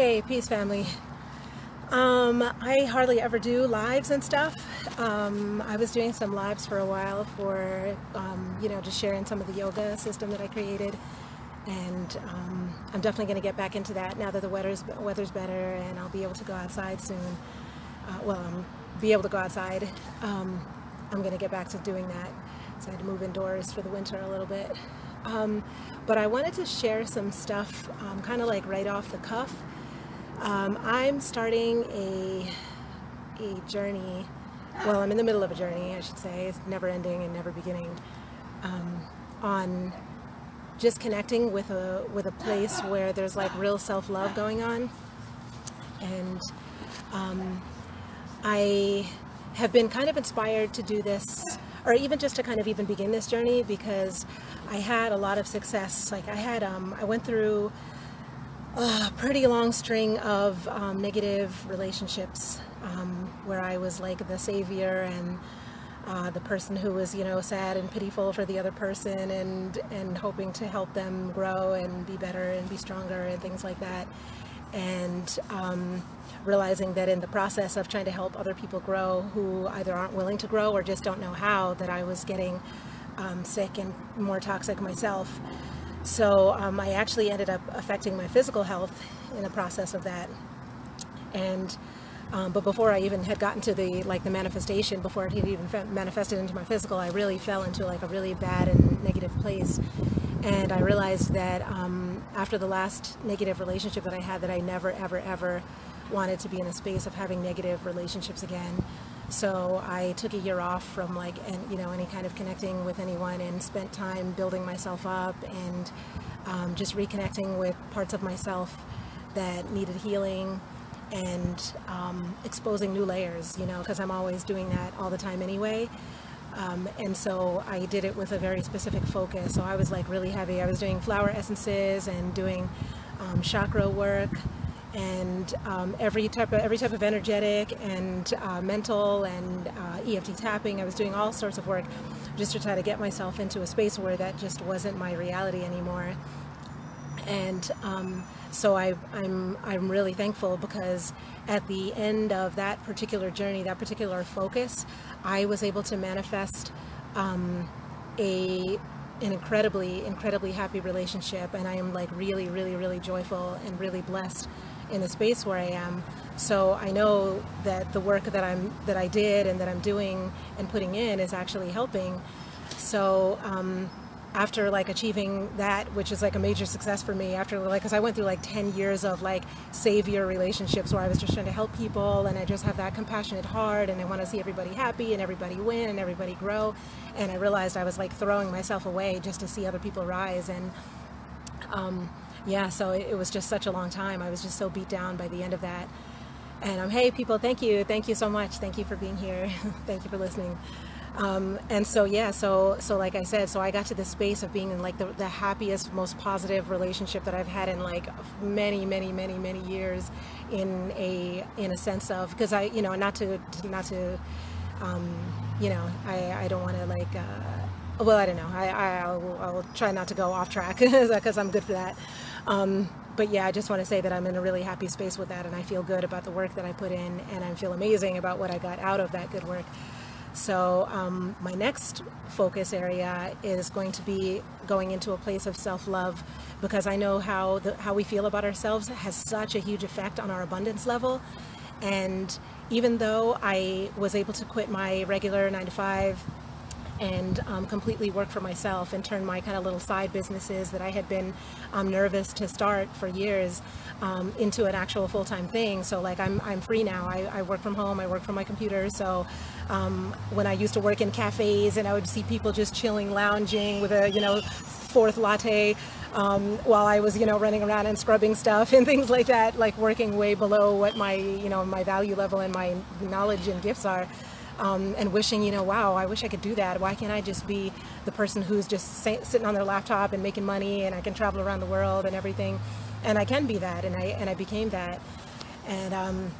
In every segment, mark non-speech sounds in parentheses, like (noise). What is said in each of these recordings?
Hey, peace family. Um, I hardly ever do lives and stuff. Um, I was doing some lives for a while for, um, you know, just sharing some of the yoga system that I created. And um, I'm definitely going to get back into that now that the weather's, weather's better and I'll be able to go outside soon. Uh, well, um, be able to go outside. Um, I'm going to get back to doing that. So I had to move indoors for the winter a little bit. But I wanted to share some stuff kind of like right off the cuff. Um, I'm starting a, a journey, well, I'm in the middle of a journey, I should say. It's never ending and never beginning um, on just connecting with a, with a place where there's like real self-love going on. And um, I have been kind of inspired to do this or even just to kind of even begin this journey because I had a lot of success. Like I had, um, I went through a pretty long string of um, negative relationships um, where I was like the savior and uh, the person who was, you know, sad and pitiful for the other person and, and hoping to help them grow and be better and be stronger and things like that. And um, realizing that in the process of trying to help other people grow who either aren't willing to grow or just don't know how, that I was getting um, sick and more toxic myself. So um, I actually ended up affecting my physical health in the process of that. And um, but before I even had gotten to the like the manifestation, before it had even manifested into my physical, I really fell into like a really bad and negative place. And I realized that um, after the last negative relationship that I had, that I never, ever, ever wanted to be in a space of having negative relationships again. So I took a year off from like, and you know, any kind of connecting with anyone, and spent time building myself up and um, just reconnecting with parts of myself that needed healing and um, exposing new layers. You know, because I'm always doing that all the time anyway. Um, and so I did it with a very specific focus. So I was like really heavy. I was doing flower essences and doing um, chakra work and um, every type of every type of energetic and uh, mental and uh, EFT tapping. I was doing all sorts of work just to try to get myself into a space where that just wasn't my reality anymore. And um, so I, I'm I'm really thankful because at the end of that particular journey, that particular focus, I was able to manifest um, a an incredibly incredibly happy relationship and I am like really really really joyful and really blessed in the space where I am. So I know that the work that I'm that I did and that I'm doing and putting in is actually helping. So um, after like achieving that, which is like a major success for me, after like because I went through like 10 years of like savior relationships where I was just trying to help people and I just have that compassionate heart and I want to see everybody happy and everybody win and everybody grow. And I realized I was like throwing myself away just to see other people rise and. Um, yeah, so it, it, was just such a long time. I was just so beat down by the end of that. And um, hey, people, thank you. Thank you so much. Thank you for being here. (laughs) thank you for listening. Um, and so, yeah, so, so like I said, so I got to this space of being in like the, the happiest, most positive relationship that I've had in like many, many, many, many years in a, in a sense of, because I, you know, not to, not to, um, you know, I, I don't want to like, uh, well, I don't know. I, I, will I'll try not to go off track (laughs) because I'm good for that. Um, but yeah, I just want to say that I'm in a really happy space with that and I feel good about the work that I put in and I feel amazing about what I got out of that good work. So um, my next focus area is going to be going into a place of self-love because I know how, the, how we feel about ourselves has such a huge effect on our abundance level. And even though I was able to quit my regular nine to five and um, completely work for myself and turn my kind of little side businesses that I had been um, nervous to start for years um, into an actual full-time thing. So like I'm, I'm free now. I, I work from home. I work from my computer. So um, when I used to work in cafes and I would see people just chilling, lounging with a, you know, fourth latte um, while I was, you know, running around and scrubbing stuff (laughs) and things like that, like working way below what my, you know, my value level and my knowledge and gifts are um, and wishing, you know, wow, I wish I could do that. Why can't I just be the person who's just sitting on their laptop and making money and I can travel around the world and everything. And I can be that. And I, and I became that. And, um,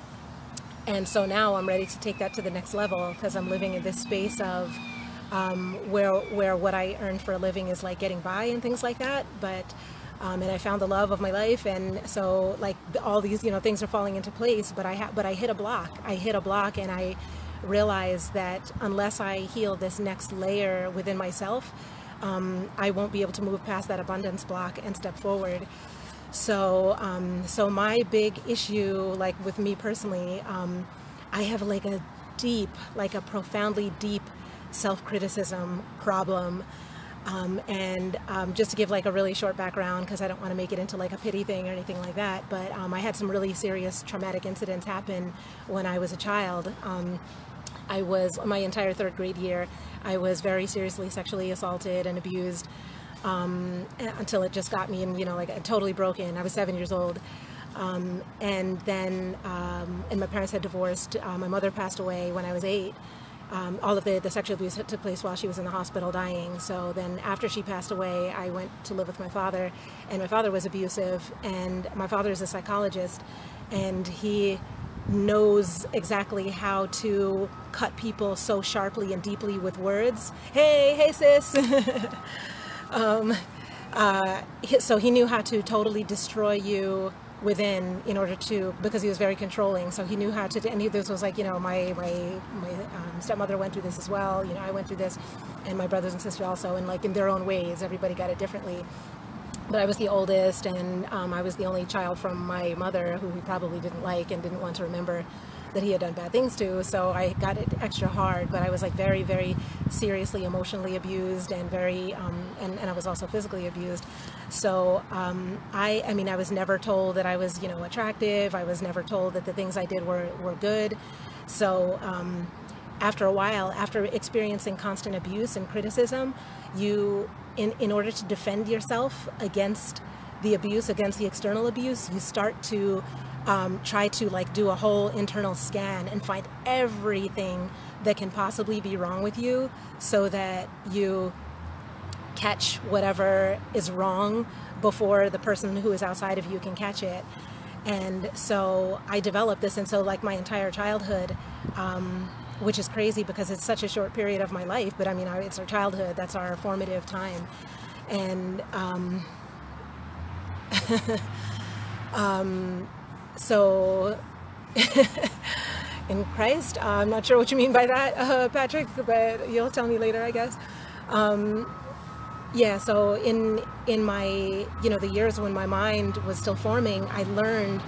and so now I'm ready to take that to the next level because I'm living in this space of um, where, where what I earn for a living is like getting by and things like that. But Um, and I found the love of my life, and so like all these you know things are falling into place. But I ha- but I hit a block. I hit a block, and I realized that unless I heal this next layer within myself, um, I won't be able to move past that abundance block and step forward. So um, so my big issue, like with me personally, um, I have like a deep, like a profoundly deep self-criticism problem um, and um, just to give like a really short background, because I don't want to make it into like a pity thing or anything like that, but um, I had some really serious traumatic incidents happen when I was a child. I was, my entire third grade year, I was very seriously sexually assaulted and abused um, until it just got me you know, like totally broken. I was seven years old. Um, and then, um, and my parents had divorced. Uh, my mother passed away when I was eight um, all of the, the sexual abuse took place while she was in the hospital dying. So then after she passed away, I went to live with my father, and my father was abusive, and my father is a psychologist, and he knows exactly how to cut people so sharply and deeply with words. Hey, hey, sis. (laughs) um, uh, so he knew how to totally destroy you within in order to because he was very controlling so he knew how to and he, this was like you know my my my um, stepmother went through this as well you know i went through this and my brothers and sister also and like in their own ways everybody got it differently but i was the oldest and um, i was the only child from my mother who he probably didn't like and didn't want to remember that he had done bad things to. So I got it extra hard, but I was like very, very seriously emotionally abused and very, um, and, and I was also physically abused. So um, I, I mean, I was never told that I was, you know, attractive. I was never told that the things I did were, were good. So um, after a while, after experiencing constant abuse and criticism, you, in, in order to defend yourself against the abuse, against the external abuse, you start to um, try to like do a whole internal scan and find everything that can possibly be wrong with you so that you catch whatever is wrong before the person who is outside of you can catch it. And so i developed this and so like my entire childhood um, which is crazy because it's such a short period of my life but i mean it's our childhood that's our formative time and um, (laughs) um, so (laughs) in Christ, I'm not sure what you mean by that, uh, Patrick, but you'll tell me later, I guess. Um, yeah, so in in my you know the years when my mind was still forming, I learned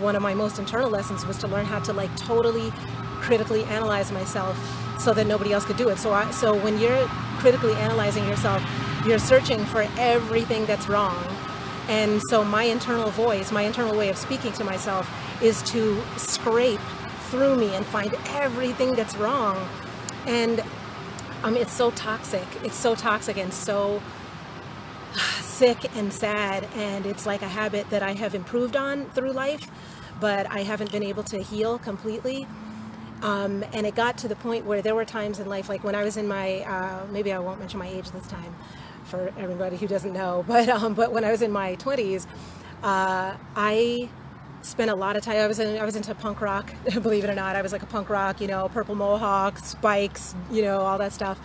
one of my most internal lessons was to learn how to like totally critically analyze myself so that nobody else could do it. So I, so when you're critically analyzing yourself, you're searching for everything that's wrong and so my internal voice, my internal way of speaking to myself is to scrape through me and find everything that's wrong. And um, it's so toxic. It's so toxic and so (sighs) sick and sad. And it's like a habit that I have improved on through life, but I haven't been able to heal completely. Um, and it got to the point where there were times in life, like when I was in my, uh, maybe I won't mention my age this time, for everybody who doesn't know, (laughs) but um, but when I was in my 20s, uh, I spent a lot of time. I was in, I was into punk rock, (laughs) believe it or not. I was like a punk rock, you know, purple mohawk, spikes, you know, all that stuff.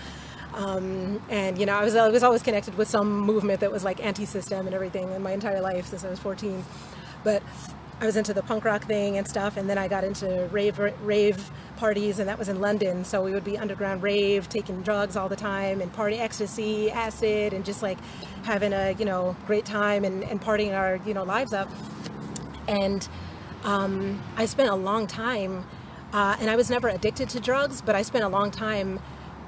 Um, and you know, I was I was always connected with some movement that was like anti-system and everything in my entire life since I was 14. But I was into the punk rock thing and stuff, and then I got into rave rave parties, and that was in London. So we would be underground rave, taking drugs all the time, and party ecstasy, acid, and just like having a you know great time and, and partying our you know lives up. And um, I spent a long time, uh, and I was never addicted to drugs, but I spent a long time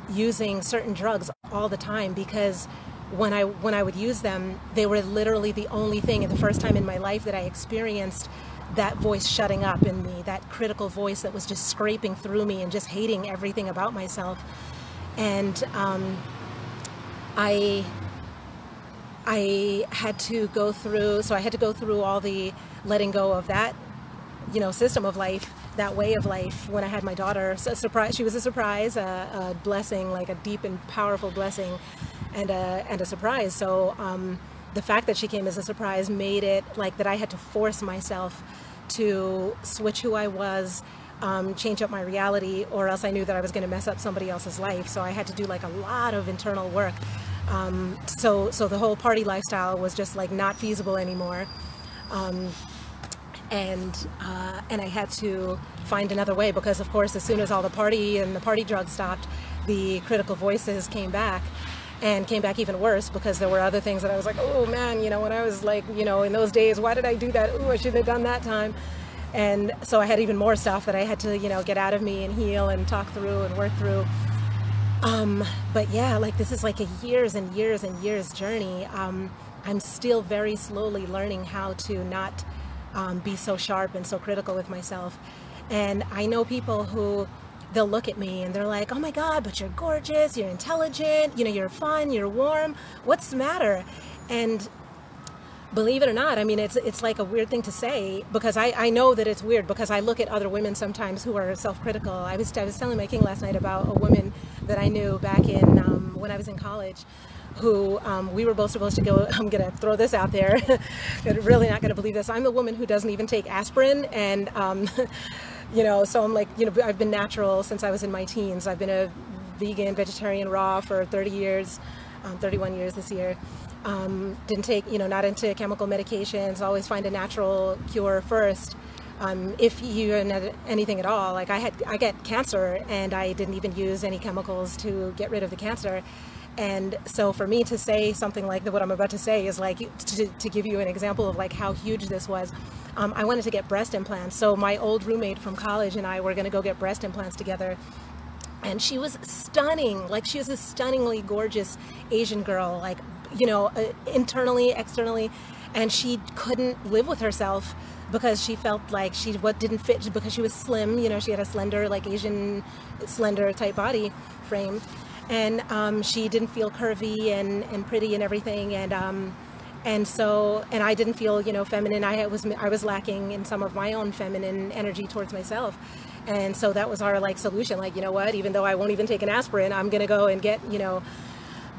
using certain drugs all the time because when I when I would use them, they were literally the only thing. And the first time in my life that I experienced that voice shutting up in me, that critical voice that was just scraping through me and just hating everything about myself. And um, I I had to go through. So I had to go through all the letting go of that, you know, system of life that way of life when I had my daughter. So surprise, she was a surprise, a, a, blessing, like a deep and powerful blessing and a, and a surprise. So um, the fact that she came as a surprise made it like that I had to force myself to switch who I was, um, change up my reality, or else I knew that I was going to mess up somebody else's life. So I had to do like a lot of internal work Um, so, so the whole party lifestyle was just like not feasible anymore. Um, and uh, and I had to find another way because, of course, as soon as all the party and the party drugs stopped, the critical voices came back, and came back even worse because there were other things that I was like, oh man, you know, when I was like, you know, in those days, why did I do that? Oh, I shouldn't have done that time. And so I had even more stuff that I had to, you know, get out of me and heal and talk through and work through. Um, but yeah, like this is like a years and years and years journey. Um, I'm still very slowly learning how to not um, be so sharp and so critical with myself. And I know people who they'll look at me and they're like, oh my God, but you're gorgeous, you're intelligent, you know, you're fun, you're warm. What's the matter? And believe it or not, I mean, it's it's like a weird thing to say because I, I know that it's weird because I look at other women sometimes who are self-critical. I was I was telling my king last night about a woman that I knew back in um, when I was in college who um, we were both supposed to go. (laughs) I'm going to throw this out there. (laughs) Really not going to believe this. I'm the woman who doesn't even take aspirin, and um, (laughs) you know, so I'm like, you know, I've been natural since I was in my teens. I've been a vegan, vegetarian, raw for 30 years, um, 31 years this year. Um, didn't take, you know, not into chemical medications. Always find a natural cure first. Um, if you anything at all, like I had, I get cancer, and I didn't even use any chemicals to get rid of the cancer. And so for me to say something like what I'm about to say is like to, to give you an example of like how huge this was. Um, I wanted to get breast implants. So my old roommate from college and I were going to go get breast implants together. And she was stunning. Like she was a stunningly gorgeous Asian girl, like, you know, uh, internally, externally. And she couldn't live with herself because she felt like she what didn't fit because she was slim. You know, she had a slender, like Asian slender type body frame and um, she didn't feel curvy and, and pretty and everything and um, and so and I didn't feel you know feminine. I was I was lacking in some of my own feminine energy towards myself. And so that was our like solution. Like you know what? Even though I won't even take an aspirin I'm gonna go and get you know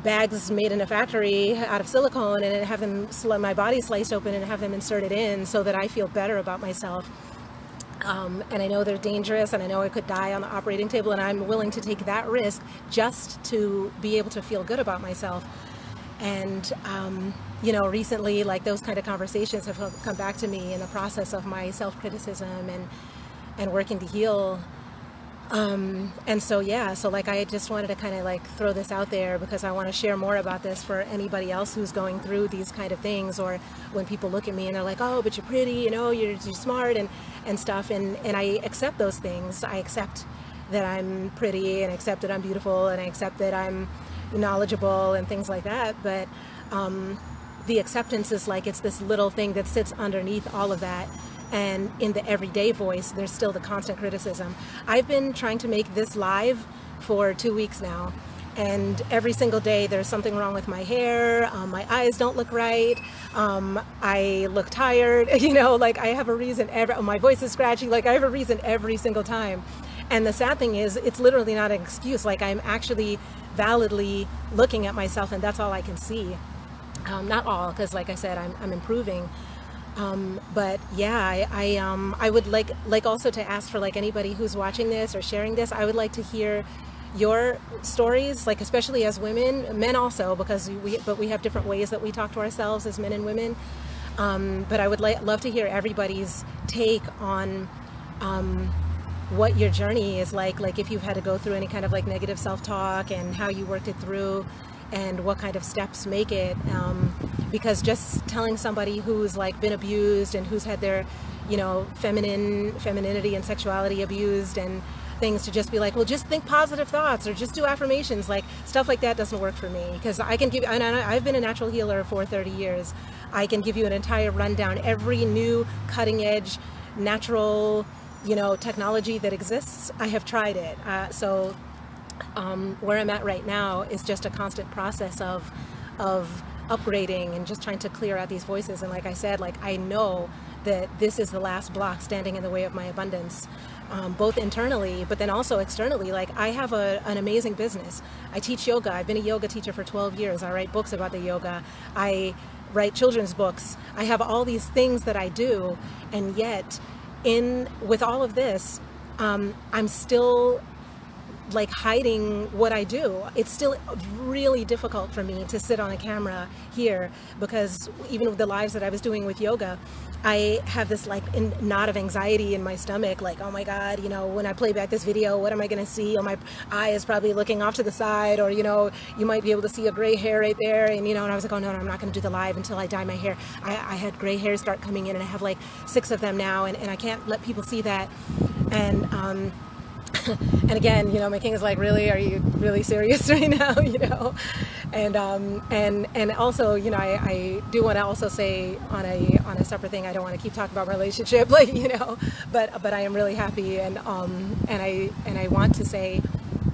bags made in a factory out of silicone and have them my body sliced open and have them inserted in so that I feel better about myself. Um, and I know they're dangerous and I know I could die on the operating table and I'm willing to take that risk just to be able to feel good about myself. And, um, you know, recently, like those kind of conversations have come back to me in the process of my self-criticism and, and working to heal. Um, and so yeah so like i just wanted to kind of like throw this out there because i want to share more about this for anybody else who's going through these kind of things or when people look at me and they're like oh but you're pretty you know you're, you're smart and and stuff. And and i accept those things. I accept that i'm pretty and accept that i'm beautiful and i accept that i'm knowledgeable and things like that. But um, the acceptance is like it's this little thing that sits underneath all of that. And in the everyday voice there's still the constant criticism. I've been trying to make this live for two weeks now. And every single day there's something wrong with my hair. Um, my eyes don't look right. Um, i look tired. (laughs) You know like i have a reason every my voice is scratchy. Like i have a reason every single time. And the sad thing is it's literally not an excuse. Like i'm actually validly looking at myself and that's all i can see um, not all because like i said I'm, I'm improving um, but yeah, I, I, um, I would like like also to ask for like anybody who's watching this or sharing this. I would like to hear your stories, like especially as women, men also, because we but we have different ways that we talk to ourselves as men and women. Um, but I would like love to hear everybody's take on um, what your journey is like, like if you've had to go through any kind of like negative self-talk and how you worked it through and what kind of steps make it. Um, because just telling somebody who's like been abused and who's had their, you know, feminine femininity and sexuality abused and things to just be like, well, just think positive thoughts or just do affirmations. Like stuff like that doesn't work for me because I can give. And I've been a natural healer for 30 years. I can give you an entire rundown. Every new cutting edge natural you know technology that exists i have tried it uh, so um, where I'm at right now is just a constant process of of upgrading and just trying to clear out these voices. And like I said, like I know that this is the last block standing in the way of my abundance. Um, both internally, but then also externally. Like I have a, an amazing business. I teach yoga. I've been a yoga teacher for 12 years. I write books about the yoga. I write children's books. I have all these things that I do, and yet, in with all of this, um, I'm still like hiding what I do. It's still really difficult for me to sit on a camera here because even with the lives that I was doing with yoga, I have this like knot of anxiety in my stomach, like, oh my God, you know, when I play back this video, what am I going to see? Oh, my eye is probably looking off to the side, or, you know, you might be able to see a gray hair right there. And, you know, and I was like, oh no, no I'm not going to do the live until I dye my hair. I, I had gray hairs start coming in and I have like six of them now, and, and I can't let people see that. And, um, (coughs) and again, you know, my king is like, really, are you really serious (laughs) right now? (laughs) You know, and um, and and also, you know, I, I do want to also say on a on a separate thing, I don't want to keep talking about relationship, (laughs) like you know, but but I am really happy, and um, and I and I want to say,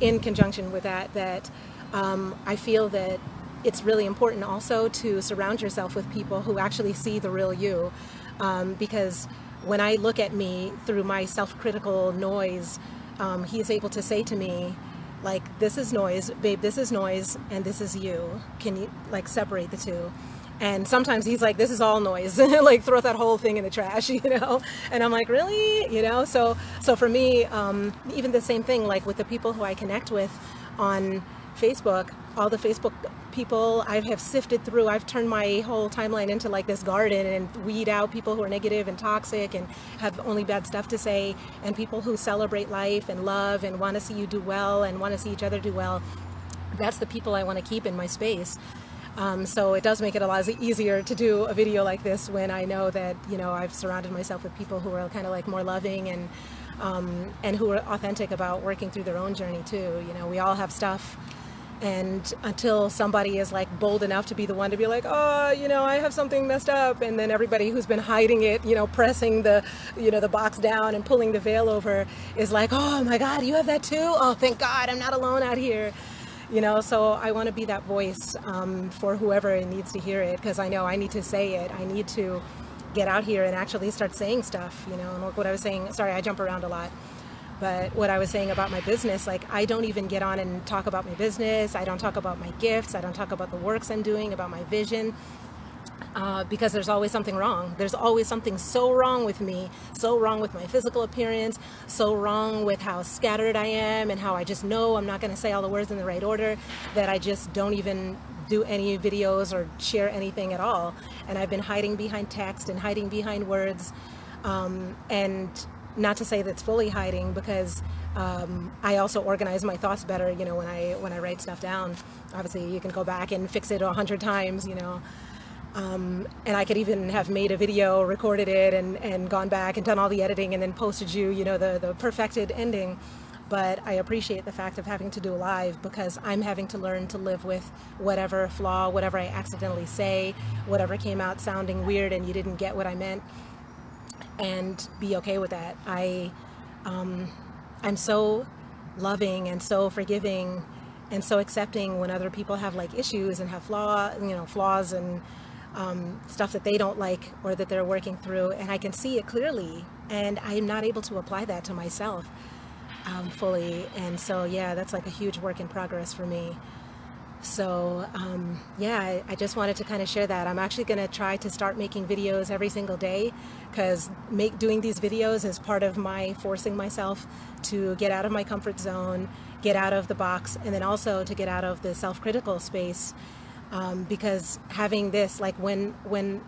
in conjunction with that, that um, I feel that it's really important also to surround yourself with people who actually see the real you, um, because when I look at me through my self-critical noise um, he is able to say to me, like, this is noise, babe, this is noise, and this is you. Can you, like, separate the two? And sometimes he's like, this is all noise, (laughs) like, throw that whole thing in the trash, (laughs) you know? And I'm like, really? You know? So, so for me, um, even the same thing, like, with the people who I connect with on Facebook, all the Facebook people I have sifted through. I've turned my whole timeline into like this garden and weed out people who are negative and toxic and have only bad stuff to say and people who celebrate life and love and want to see you do well and want to see each other do well. That's the people I want to keep in my space. Um, so it does make it a lot easier to do a video like this when I know that, you know, I've surrounded myself with people who are kind of like more loving and um, and who are authentic about working through their own journey too. You know, we all have stuff and until somebody is like bold enough to be the one to be like oh you know i have something messed up and then everybody who's been hiding it you know pressing the you know the box down and pulling the veil over is like oh my god you have that too? Oh thank god i'm not alone out here. You know so i want to be that voice um, for whoever needs to hear it because i know i need to say it. I need to get out here and actually start saying stuff you know and what i was saying sorry i jump around a lot but what I was saying about my business, like I don't even get on and talk about my business. I don't talk about my gifts. I don't talk about the works I'm doing, about my vision. Uh, because there's always something wrong. There's always something so wrong with me, so wrong with my physical appearance, so wrong with how scattered I am and how I just know I'm not going to say all the words in the right order that I just don't even do any videos or share anything at all. And I've been hiding behind text and hiding behind words. Um, and not to say that's fully hiding because um, I also organize my thoughts better, you know, when I when I write stuff down. Obviously, you can go back and fix it a hundred times, you know. Um, and I could even have made a video, recorded it, and, and gone back and done all the editing and then posted you, you know, the, the perfected ending. But I appreciate the fact of having to do live because I'm having to learn to live with whatever flaw, whatever I accidentally say, whatever came out sounding weird and you didn't get what I meant and be okay with that. I, um, I'm so loving and so forgiving and so accepting when other people have like issues and have flaw, you know, flaws and um, stuff that they don't like or that they're working through, and I can see it clearly, and I'm not able to apply that to myself um, fully. And so, yeah, that's like a huge work in progress for me. So um, yeah, I, I, just wanted to kind of share that. I'm actually going to try to start making videos every single day because make doing these videos is part of my forcing myself to get out of my comfort zone, get out of the box, and then also to get out of the self-critical space. Um, because having this, like when when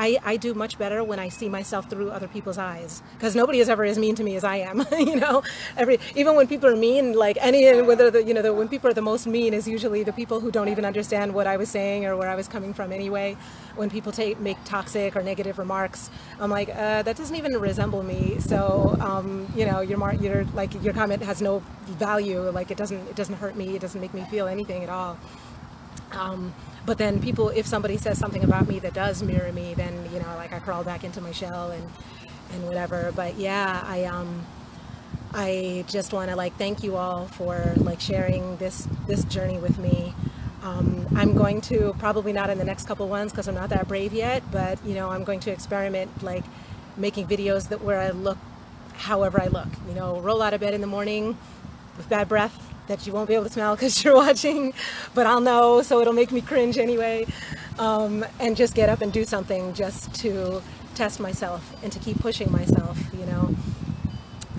I, I do much better when I see myself through other people's eyes because nobody is ever as mean to me as I am. (laughs) you know, every even when people are mean, like any whether the you know the, when people are the most mean is usually the people who don't even understand what I was saying or where I was coming from anyway. When people take make toxic or negative remarks, I'm like uh, that doesn't even resemble me. So um, you know your mar- your like your comment has no value. Like it doesn't it doesn't hurt me. It doesn't make me feel anything at all. Um, but then people, if somebody says something about me that does mirror me, then you know, like I crawl back into my shell and and whatever. But yeah, I um, I just want to like thank you all for like sharing this this journey with me. Um, I'm going to probably not in the next couple ones because I'm not that brave yet, but you know, I'm going to experiment like making videos that where I look however I look. You know, roll out of bed in the morning with bad breath that you won't be able to smell (laughs) because you're watching, but I'll know, so it'll make me cringe anyway. Um, and just get up and do something just to test myself and to keep pushing myself, you know.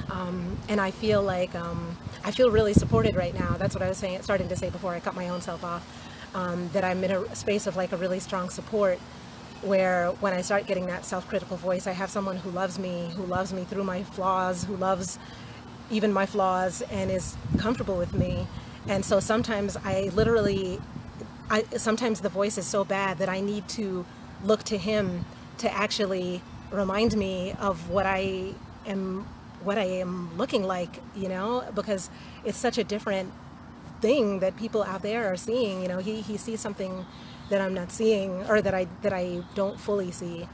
Um, and I feel like um, I feel really supported right now. That's what I was saying, starting to say before I cut my own self off. Um, that I'm in a space of like a really strong support where when I start getting that self-critical voice, I have someone who loves me, who loves me through my flaws, who loves even my flaws and is comfortable with me. And so sometimes I literally, I, sometimes the voice is so bad that I need to look to him to actually remind me of what I am what I am looking like, you know, because it's such a different thing that people out there are seeing. You know, he, he sees something that I'm not seeing or that I that I don't fully see.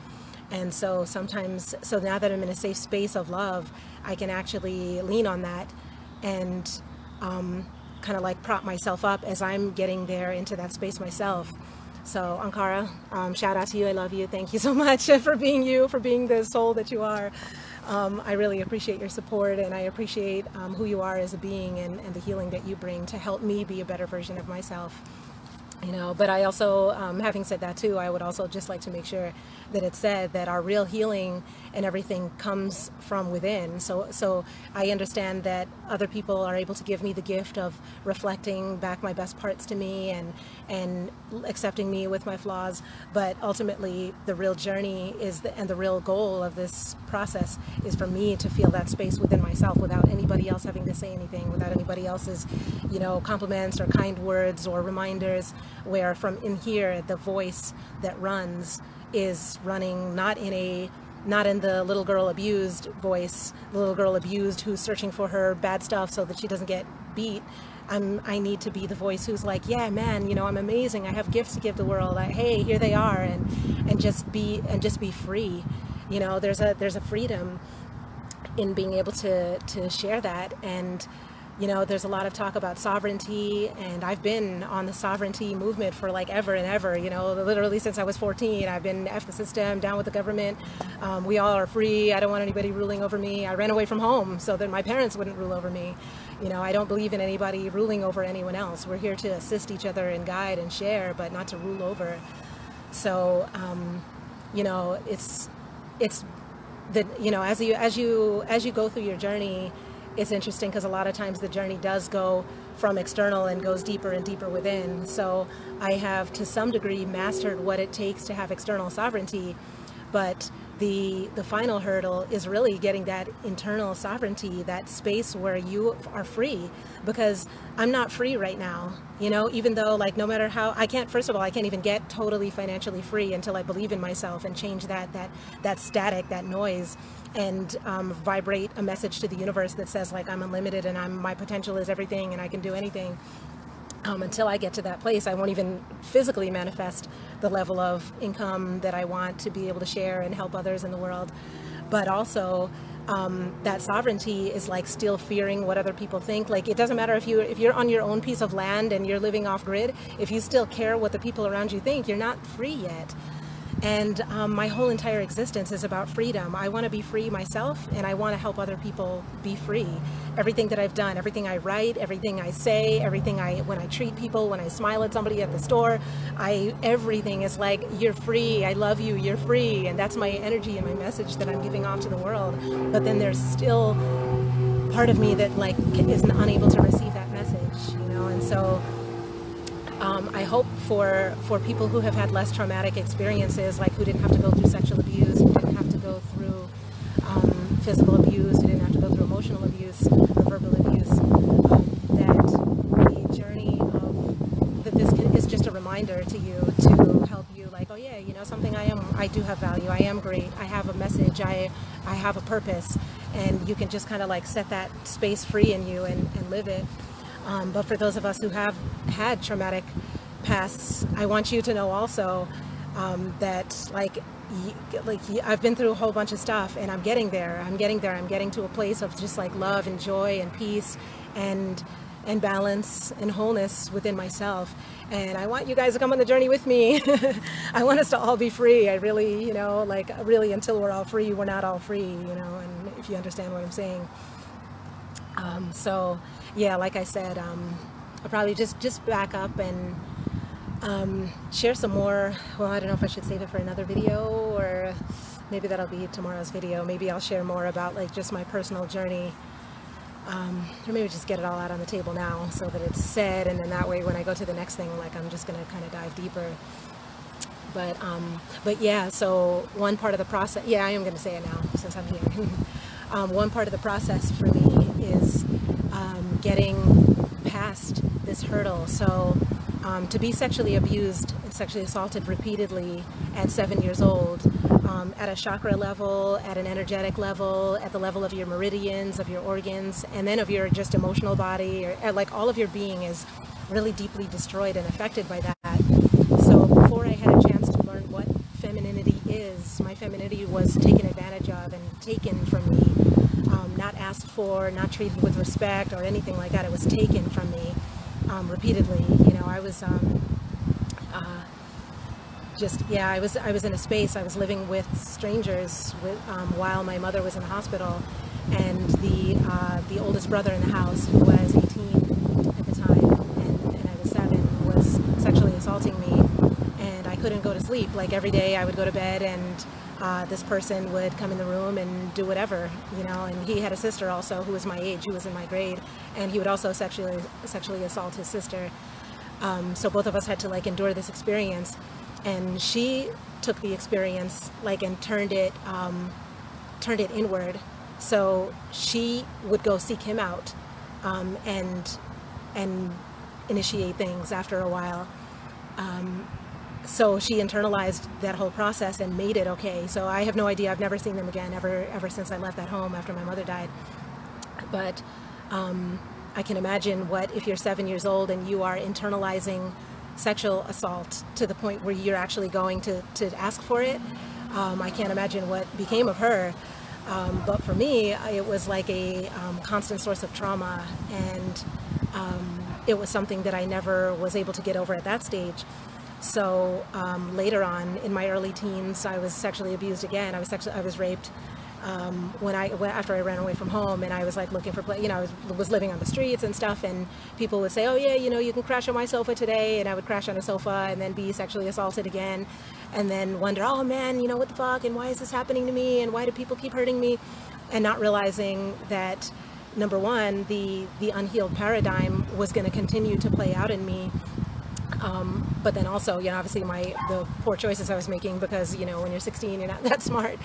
And so sometimes, so now that I'm in a safe space of love, I can actually lean on that and um, kind of like prop myself up as I'm getting there into that space myself. So Ankara, um, shout out to you. I love you. Thank you so much (laughs) for being you, for being the soul that you are. Um, I really appreciate your support and I appreciate um, who you are as a being and, and the healing that you bring to help me be a better version of myself you know but i also um, having said that too i would also just like to make sure that it said that our real healing and everything comes from within. So so i understand that other people are able to give me the gift of reflecting back my best parts to me and and accepting me with my flaws but ultimately the real journey is the, and the real goal of this process is for me to feel that space within myself without anybody else having to say anything without anybody else's you know compliments or kind words or reminders where from in here the voice that runs is running not in a not in the little girl abused voice, the little girl abused who's searching for her bad stuff so that she doesn't get beat. I'm, I need to be the voice who's like, yeah, man, you know, I'm amazing. I have gifts to give the world. I, hey, here they are, and and just be and just be free. You know, there's a there's a freedom in being able to to share that and you know, there's a lot of talk about sovereignty, and I've been on the sovereignty movement for like ever and ever, you know, literally since I was 14. I've been F the system, down with the government. Um, we all are free. I don't want anybody ruling over me. I ran away from home so that my parents wouldn't rule over me. You know, I don't believe in anybody ruling over anyone else. We're here to assist each other and guide and share, but not to rule over. So, um, you know, it's, it's, that you know as you as you as you go through your journey it's interesting because a lot of times the journey does go from external and goes deeper and deeper within. So I have to some degree mastered what it takes to have external sovereignty, but the the final hurdle is really getting that internal sovereignty that space where you are free because i'm not free right now you know even though like no matter how i can't first of all i can't even get totally financially free until i believe in myself and change that that that static that noise and um, vibrate a message to the universe that says like i'm unlimited and i'm my potential is everything and i can do anything um, until I get to that place, I won't even physically manifest the level of income that I want to be able to share and help others in the world. But also, um, that sovereignty is like still fearing what other people think. Like it doesn't matter if you if you're on your own piece of land and you're living off grid. If you still care what the people around you think, you're not free yet. And um, my whole entire existence is about freedom. I want to be free myself and I want to help other people be free. Everything that I've done, everything I write, everything I say, everything I, when I treat people, when I smile at somebody at the store, I, everything is like, you're free, I love you, you're free. And that's my energy and my message that I'm giving off to the world. But then there's still part of me that like is unable to receive that message, you know? And so um, I hope for, for people who have had less traumatic experiences, like who didn't have to go through sexual abuse, who didn't have to go through um, physical abuse, who didn't have to go through emotional abuse or verbal abuse, um, that the journey of, that this can, is just a reminder to you to help you like, oh yeah, you know, something I am, I do have value, I am great, I have a message, I, I have a purpose, and you can just kind of like set that space free in you and, and live it. Um, but for those of us who have had traumatic pasts, I want you to know also um, that like like I've been through a whole bunch of stuff and I'm getting there. I'm getting there. I'm getting to a place of just like love and joy and peace and and balance and wholeness within myself. And I want you guys to come on the journey with me. (laughs) I want us to all be free. I really, you know, like really until we're all free, we're not all free, you know, and if you understand what I'm saying. Um, so yeah, like I said, um, I'll probably just, just back up and um, share some more. Well, I don't know if I should save it for another video or maybe that'll be tomorrow's video. Maybe I'll share more about like just my personal journey um, or maybe just get it all out on the table now so that it's said and then that way when I go to the next thing like I'm just gonna kind of dive deeper but um, but yeah so one part of the process yeah I am gonna say it now since I'm here (laughs) um, one part of the process for me is um, getting past this hurdle so um, to be sexually abused sexually assaulted repeatedly at seven years old um, at a chakra level, at an energetic level, at the level of your meridians, of your organs, and then of your just emotional body, or like all of your being is really deeply destroyed and affected by that. So before I had a chance to learn what femininity is, my femininity was taken advantage of and taken from me, not asked for, not treated with respect or anything like that. It was taken from me um, repeatedly. You know, I was um, uh, just yeah, I was I was in a space. I was living with strangers with, um, while my mother was in the hospital, and the uh, the oldest brother in the house, who was 18 at the time, and, and I was seven, was sexually assaulting me, and I couldn't go to sleep. Like every day, I would go to bed and. Uh, this person would come in the room and do whatever, you know. And he had a sister also who was my age, who was in my grade, and he would also sexually sexually assault his sister. Um, so both of us had to like endure this experience and she took the experience like and turned it um, turned it inward so she would go seek him out um, and and initiate things after a while um, so she internalized that whole process and made it okay so I have no idea I've never seen them again ever ever since I left that home after my mother died but um, I can imagine what if you're seven years old and you are internalizing sexual assault to the point where you're actually going to, to ask for it. Um, I can't imagine what became of her. Um, but for me, it was like a um, constant source of trauma, and um, it was something that I never was able to get over at that stage. So um, later on, in my early teens, I was sexually abused again. I was sexually, I was raped um, when I after I ran away from home and I was like looking for you know I was, was living on the streets and stuff and people would say oh yeah you know you can crash on my sofa today and I would crash on a sofa and then be sexually assaulted again and then wonder oh man you know what the fuck and why is this happening to me and why do people keep hurting me and not realizing that number one the the unhealed paradigm was going to continue to play out in me um, but then also, you know, obviously my the poor choices I was making because you know when you're 16, you're not (laughs) that smart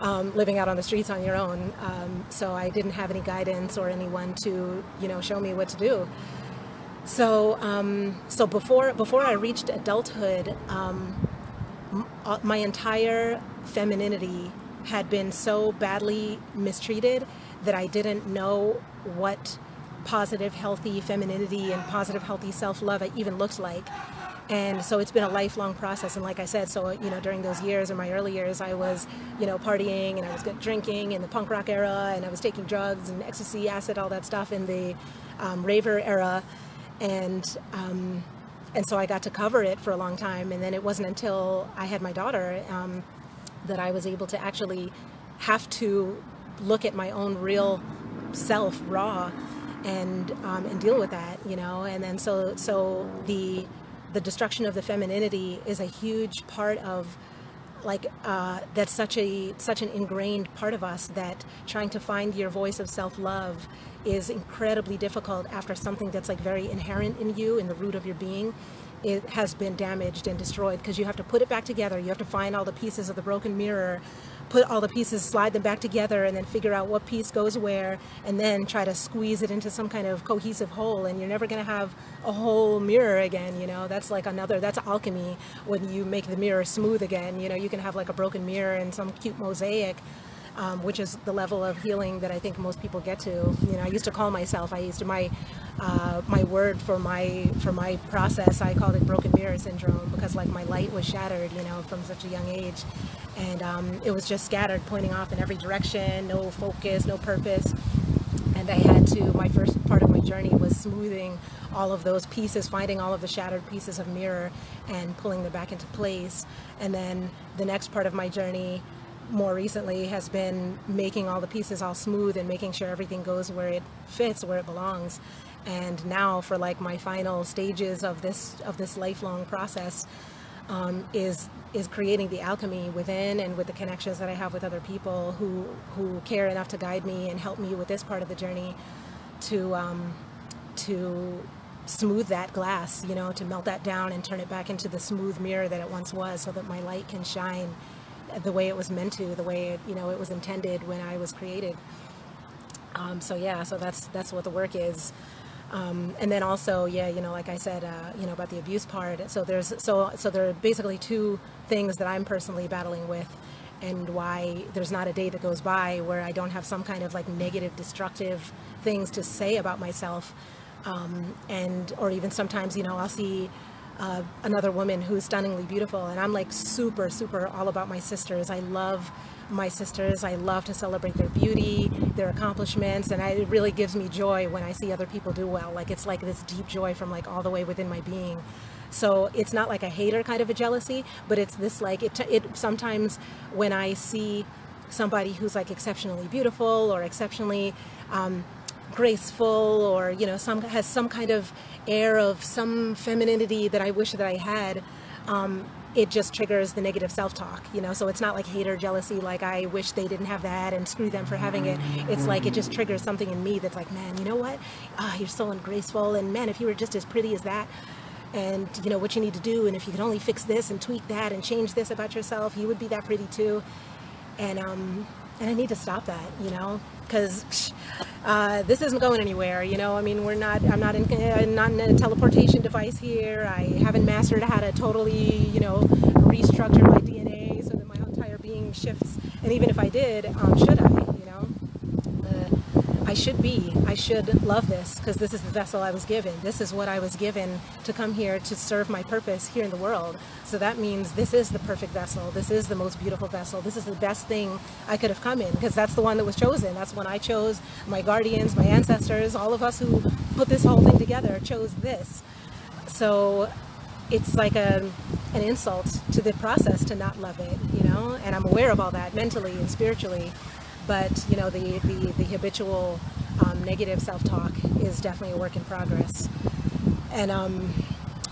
um, living out on the streets on your own. Um, so I didn't have any guidance or anyone to, you know, show me what to do. So, um, so before before I reached adulthood, um, uh, my entire femininity had been so badly mistreated that I didn't know what positive, healthy femininity and positive, healthy self-love even looked like. And so it's been a lifelong process. And like I said, so, you know, during those years or my early years, I was, you know, partying and I was drinking in the punk rock era and I was taking drugs and ecstasy, acid, all that stuff in the um, raver era. And, um, and so I got to cover it for a long time. And then it wasn't until I had my daughter um, that I was able to actually have to look at my own real self raw and um, and deal with that, you know. And then so so the the destruction of the femininity is a huge part of like uh, that's such a such an ingrained part of us that trying to find your voice of self-love is incredibly difficult after something that's like very inherent in you in the root of your being it has been damaged and destroyed because you have to put it back together you have to find all the pieces of the broken mirror put all the pieces, slide them back together, and then figure out what piece goes where, and then try to squeeze it into some kind of cohesive whole. And you're never going to have a whole mirror again. You know, that's like another. That's alchemy when you make the mirror smooth again. You know, you can have like a broken mirror and some cute mosaic. Um, which is the level of healing that I think most people get to. You know, I used to call myself. I used to my uh, my word for my for my process. I called it broken mirror syndrome because like my light was shattered. You know, from such a young age, and um, it was just scattered, pointing off in every direction, no focus, no purpose. And I had to, my first part of my journey was smoothing all of those pieces, finding all of the shattered pieces of mirror and pulling them back into place. And then the next part of my journey more recently has been making all the pieces all smooth and making sure everything goes where it fits, where it belongs. And now for like my final stages of this of this lifelong process, um, is is creating the alchemy within and with the connections that I have with other people who who care enough to guide me and help me with this part of the journey. to um, to smooth that glass, you know, to melt that down and turn it back into the smooth mirror that it once was, so that my light can shine the way it was meant to, the way it, you know it was intended when I was created. Um, so yeah, so that's that's what the work is. Um, and then also, yeah, you know, like I said, uh, you know, about the abuse part. So there's so so there are basically two things that I'm personally battling with, and why there's not a day that goes by where I don't have some kind of like negative, destructive things to say about myself, um, and or even sometimes, you know, I'll see. Uh, another woman who's stunningly beautiful and I'm like super super all about my sisters I love my sisters. I love to celebrate their beauty, their accomplishments, and I, it really gives me joy when I see other people do well. Like it's like this deep joy from like all the way within my being. So it's not like a hater kind of a jealousy, but it's this like it. It sometimes when I see somebody who's like exceptionally beautiful or exceptionally um, graceful or you know some has some kind of air of some femininity that I wish that I had. Um, it just triggers the negative self-talk, you know. So it's not like hate or jealousy, like I wish they didn't have that and screw them for having it. It's like it just triggers something in me that's like, man, you know what? Ah, you're so ungraceful, and man, if you were just as pretty as that, and you know what you need to do, and if you could only fix this and tweak that and change this about yourself, you would be that pretty too. And um, and I need to stop that, you know, because uh, this isn't going anywhere. You know, I mean, we're not. I'm not in uh, not in a teleportation device here. I haven't mastered how to totally, you know, restructure my DNA so that my entire being shifts. And even if I did, um, should I? I should be. I should love this because this is the vessel I was given. This is what I was given to come here to serve my purpose here in the world. So that means this is the perfect vessel. This is the most beautiful vessel. This is the best thing I could have come in because that's the one that was chosen. That's when I chose my guardians, my ancestors, all of us who put this whole thing together chose this. So it's like a, an insult to the process to not love it, you know, and I'm aware of all that mentally and spiritually. But, you know, the, the, the habitual um, negative self-talk is definitely a work in progress. And, um,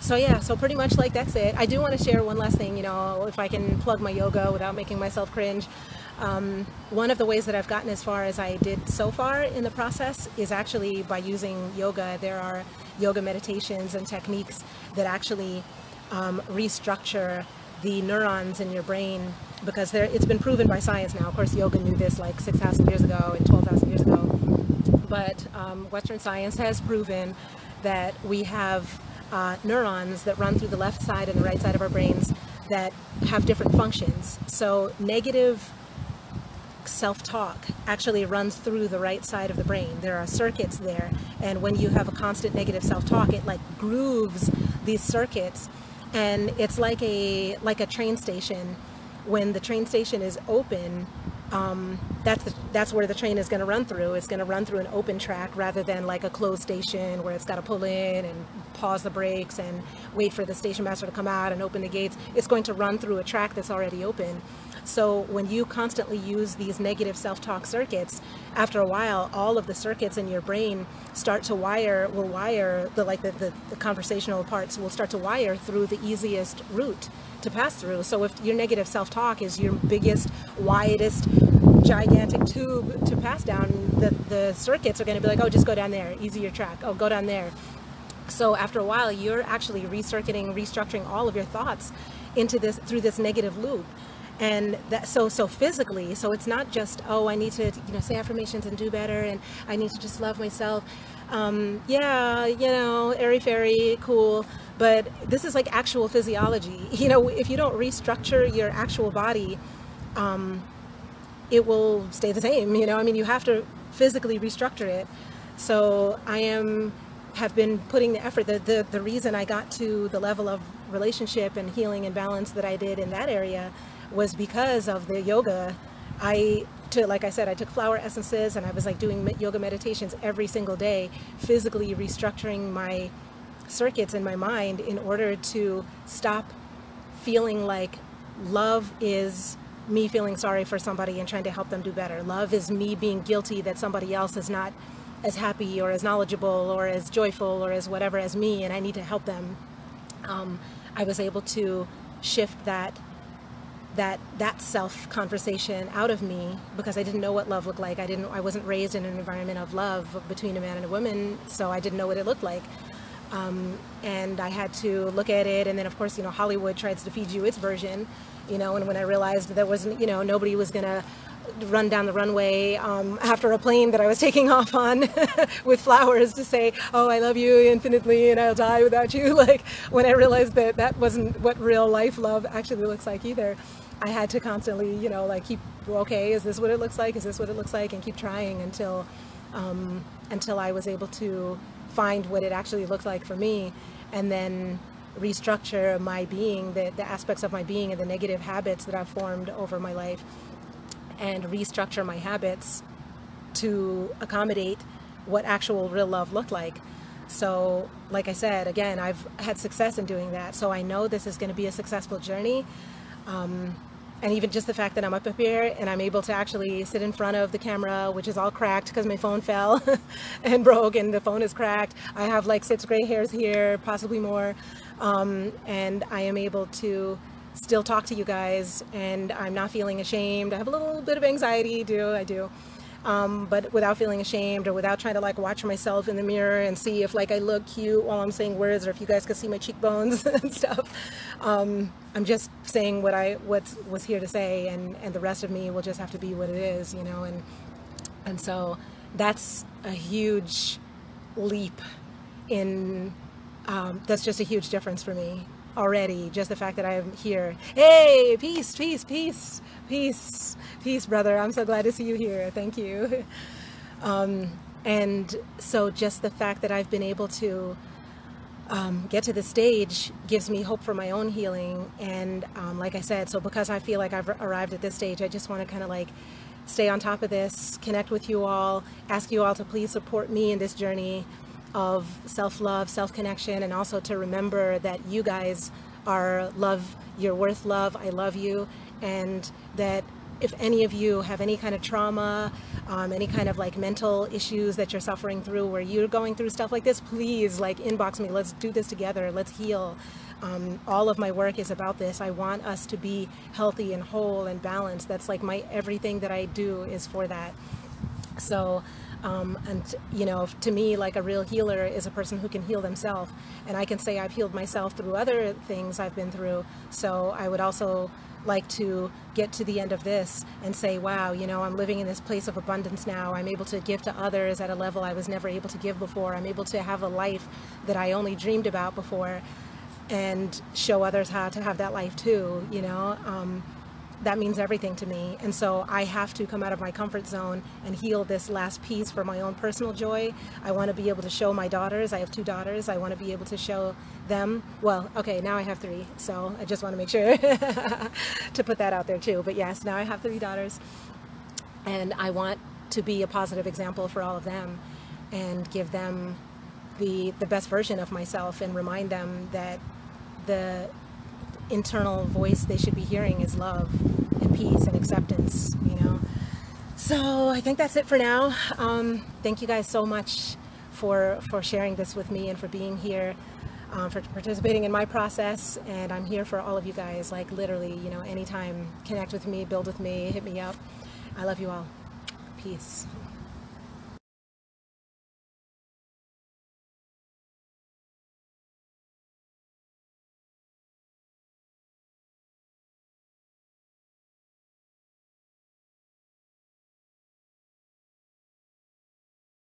so yeah, so pretty much like that's it. I do want to share one last thing, you know, if I can plug my yoga without making myself cringe. Um, one of the ways that I've gotten as far as I did so far in the process is actually by using yoga. There are yoga meditations and techniques that actually um, restructure the neurons in your brain because it's been proven by science now. Of course, yoga knew this like 6,000 years ago and 12,000 years ago. But um, Western science has proven that we have uh, neurons that run through the left side and the right side of our brains that have different functions. So negative self-talk actually runs through the right side of the brain. There are circuits there, and when you have a constant negative self-talk, it like grooves these circuits, and it's like a like a train station. When the train station is open, um, that's the, that's where the train is going to run through. It's going to run through an open track rather than like a closed station where it's got to pull in and pause the brakes and wait for the station master to come out and open the gates. It's going to run through a track that's already open. So when you constantly use these negative self-talk circuits, after a while, all of the circuits in your brain start to wire, will wire, the like the, the, the conversational parts will start to wire through the easiest route to pass through. So if your negative self-talk is your biggest, widest, gigantic tube to pass down, the, the circuits are going to be like, oh, just go down there, easier track. Oh, go down there. So after a while, you're actually recircuiting, restructuring all of your thoughts into this through this negative loop and that so so physically so it's not just oh i need to you know say affirmations and do better and i need to just love myself. Um, yeah you know airy fairy cool. But this is like actual physiology. (laughs) You know if you don't restructure your actual body um, it will stay the same you know? I mean you have to physically restructure it. So i am have been putting the effort the, the the reason i got to the level of relationship and healing and balance that i did in that area was because of the yoga i to like i said i took flower essences and i was like doing yoga meditations every single day physically restructuring my circuits in my mind in order to stop feeling like love is me feeling sorry for somebody and trying to help them do better. Love is me being guilty that somebody else is not as happy or as knowledgeable or as joyful or as whatever as me and I need to help them. Um, I was able to shift that that that self conversation out of me because I didn't know what love looked like. I didn't I wasn't raised in an environment of love between a man and a woman, so I didn't know what it looked like. Um, and I had to look at it, and then of course, you know, Hollywood tries to feed you its version, you know. And when I realized there wasn't, you know, nobody was gonna run down the runway um, after a plane that I was (laughs) taking off on (laughs) with flowers to say, "Oh, I love you infinitely, and I'll die without you." (laughs) Like when I realized that that wasn't what real life love actually looks like either. I had to constantly, you know, like keep okay. Is this what it looks like? Is this what it looks like? And keep trying until um, until I was able to find what it actually looked like for me, and then restructure my being, the, the aspects of my being and the negative habits that I've formed over my life and restructure my habits to accommodate what actual real love looked like. So, like I said, again, I've had success in doing that. So I know this is going to be a successful journey. Um, and even just the fact that I'm up here and I'm able to actually sit in front of the camera, which is all cracked because my phone (laughs) fell (laughs) and broke and the phone is cracked. I have like six gray hairs here, possibly more. Um, and I am able to still talk to you guys and I'm not feeling ashamed. I have a little bit of anxiety, do I do. Um, but without feeling ashamed or without trying to like watch myself in the mirror and see if like I look cute while I'm saying words or if you guys can see my cheekbones (laughs) and stuff. Um, I'm just saying what I what was here to say and, and the rest of me will just have to be what it is, you know, and and so that's a huge leap in um, that's just a huge difference for me already. Just the fact that I'm here. Hey, peace, peace, peace, peace, peace, brother. I'm so glad to see you here. Thank you. (laughs) Um, and so just the fact that I've been able to um, get to the stage gives me hope for my own healing. And um, like I said, so because I feel like I've arrived at this stage, I just want to kind of like stay on top of this, connect with you all, ask you all to please support me in this journey of self-love, self-connection, and also to remember that you guys are love, you're worth love, I love you, and that if any of you have any kind of trauma, um, any kind of like mental issues that you're suffering through where you're going through stuff like this, please like inbox me. Let's do this together. Let's heal. Um, all of my work is about this. I want us to be healthy and whole and balanced. That's like my everything that I do is for that. So um, and you know, to me, like a real healer is a person who can heal themselves. And I can say I've healed myself through other things I've been through. So I would also like to get to the end of this and say, wow, you know, I'm living in this place of abundance now. I'm able to give to others at a level I was never able to give before. I'm able to have a life that I only dreamed about before and show others how to have that life too, you know. Um, that means everything to me. And so I have to come out of my comfort zone and heal this last piece for my own personal joy. I want to be able to show my daughters. I have two daughters. I want to be able to show them. Well, okay, now I have three. So I just want to make sure (laughs) to put that out there too. But yes, now I have three daughters. And I want to be a positive example for all of them and give them the, the best version of myself and remind them that the internal voice they should be hearing is love and peace and acceptance, you know. So I think that's it for now. Um, thank you guys so much for, for sharing this with me and for being here, um, for participating in my process. And I'm here for all of you guys, like literally, you know, anytime, connect with me, build with me, hit me up. I love you all. Peace.